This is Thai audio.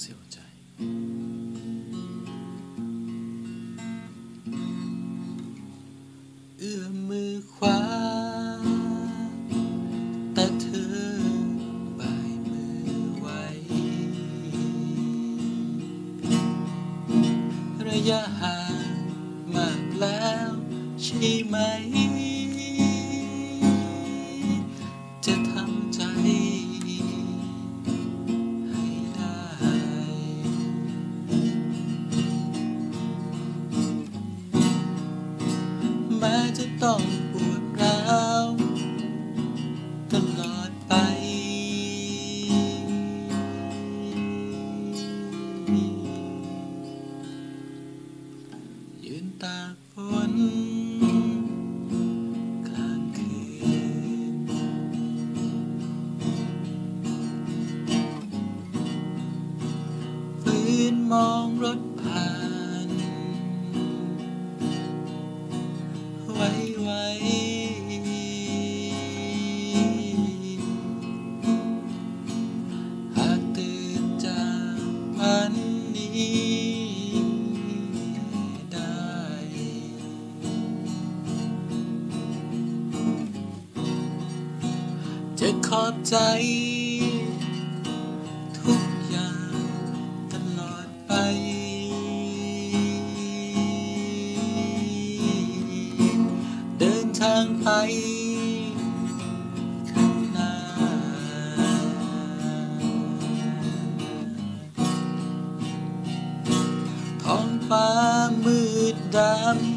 เสียวใจ เอื้อมมือขวา แต่เธอบ่ายมือไว้ ระยะห่างมากแล้วใช่ไหม จะต้องปวดร้าวตลอดไป ยืนตากฝนกลางคืนฝืนมองรถ ว้ไว้หากตื่นจากพันนี้ได้ จะขอบใจางไปข้างหน้า ท้องฟ้ามืดดำ